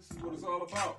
This is what it's all about.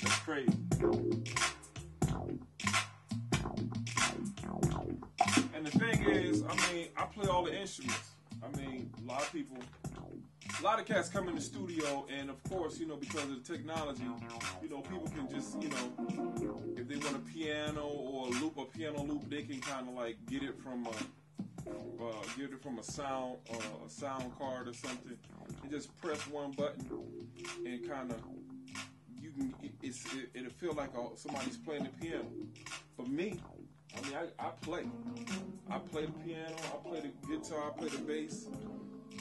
That's. And the thing is, I mean, I play all the instruments. I mean, a lot of people, a lot of cats come in the studio, and of course, you know, because of the technology, you know, people can just, you know, if they want a piano or a loop, a piano loop, they can kind of like get it from a, uh, get it from a sound, uh, a sound card or something, and just press one button and kind of you can it- it's it, it'll feel like uh somebody's playing the piano. For me, I mean I, I play. I play the piano, I play the guitar, I play the bass,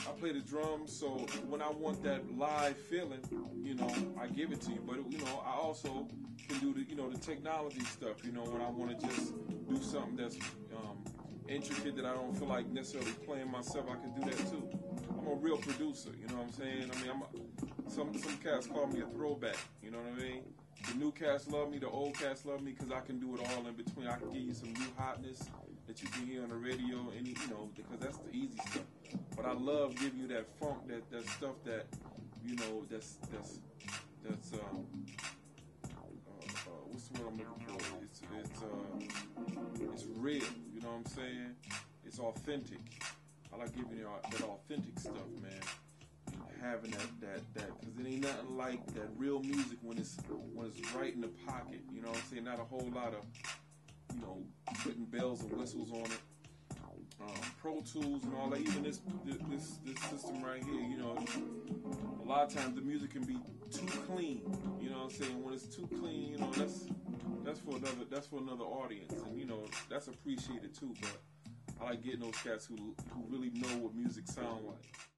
I play the drums. So when I want that live feeling, you know, I give it to you. But you know, I also can do the you know the technology stuff. You know, when I want to just do something that's um, intricate that I don't feel like necessarily playing myself, I can do that too. I'm a real producer. You know what I'm saying? I mean, I'm a, some some cats call me a throwback. You know what I mean? The new cats love me, the old cats love me because I can do it all in between. I can give you some new hotness that you can hear on the radio, and you know, because that's the easy stuff. But I love giving you that funk, that that stuff that you know, that's that's that's um. Uh, uh, what's the word I'm looking for? It's it's uh, it's real. Know what I'm saying? It's authentic. I like giving you that authentic stuff, man. Having that that that because it ain't nothing like that real music when it's when it's right in the pocket. You know what I'm saying? Not a whole lot of you know putting bells and whistles on it. Um, Pro Tools and all that. Even this this this system right here. You know, a lot of times the music can be too clean. You know what I'm saying? When it's too clean, you know that's that's for another that's for another audience, and you know that's appreciated too. But I like getting those cats who who really know what music sound like.